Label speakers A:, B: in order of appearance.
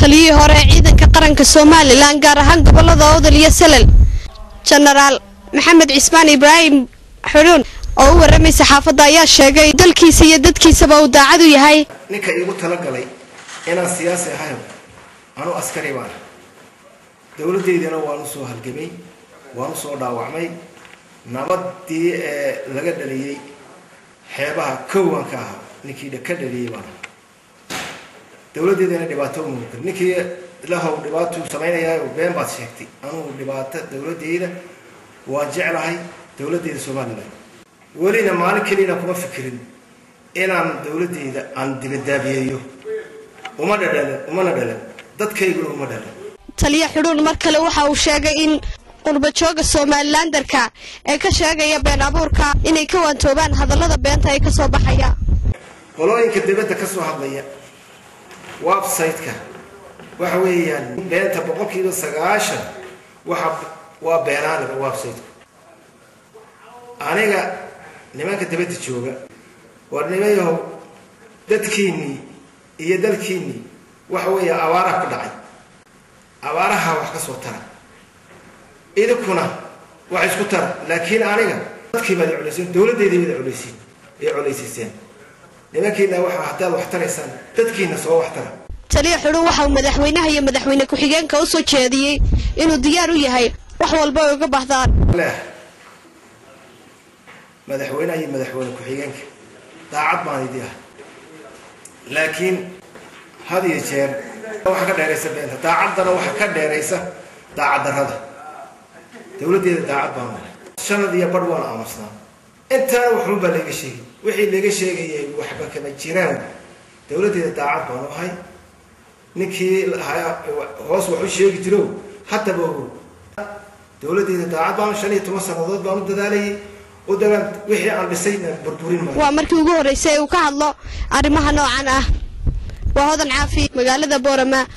A: taliyihii hore ee ciidanka qaranka somalilan gaar ahaan gobollada odol iyo salal jenaraal maxamed cismaan ibraahim xudhuun oo u warramay saxaafadda ayaa sheegay dalkiisa iyo dadkiisaba uu daacad u yahay.
B: Ninka iigu talagalay inaan siyaasi ahayn anuu askari baan. Dowladdeydana waan u soo halgamay waan u soo dhaawacmay. Nabadii ee laga dhaliyey xeebaha kowan ka ahaa ninkii ka dhaliyey baan dowladdeedana dhibaato umuuka ninkii lahow dhibaatuu samaynayaa been baad sheegtay. Anugu dhibaato dowladeyda waan jeclahay dowladeyda somalilan welina maalin keliyana kuma fikirin inaan dowladeyda aan dibadaabiyeeyo. Uma dhadhalan umana dhalan dadkayguna uma dhalan
A: taliya xudhuun mar kale waxa uu sheegay in qurbajooga somalilandarka ee ka sheegaya been abuurka inay ka waantoobaan hadallada beenta ay ka soo baxaya.
B: Qolooyinka dibadda ka soo hadlaya website-ka waxa weeyaan beenta boqolkiiba sagaashan waxa waa beenaaniga website-ku aniga nimanka dibadda jooga war nimayahow dadkiinnii iyo dalkiinnii waxa weeya abaaraha ku dhacay. Abaaraha wax ka soo tara. Idinkuna wax isku tara. Laakiin aniga dadkii baad culayseen dowladdeydii baad culaysiin ay culaysiiseen nimankiina waxa haddaad wax taraysaan dadkiina soo wax tara.
A: Taliya xudhuun waxa uu madaxweynaha iyo madaxweyne ku-xigeenka u soo jeediyey inuu diyaar u yahay wax walba ay uga baahdaan
B: madaxweynaha iyo madaxweyne ku-xigeenka. Daacad baan idii ah laakiin had iyo jeer waxa ka dheeraysa beenta. Daacaddana waxa ka dheeraysa daacad darrada dowladdeeda daacad baan shanad iyo bar waan aamusnaa. Intaana waxun baa laga sheegay wixii laga sheegayay waxba kama jiraan. Dowladdeeda daacad baan ahay. Ninkii hoos wax u sheegi jiro haddaba ogow dowladdeeda daacad baan shan iyo toban sannadood baan u dadaalayay u dagaan wixii aan dhisayna burburin
A: waa markii ugu horreysay uu ka hadlo arrimaha noocan ah. Waa hodan caafi magaalada boorama